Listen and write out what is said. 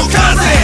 の風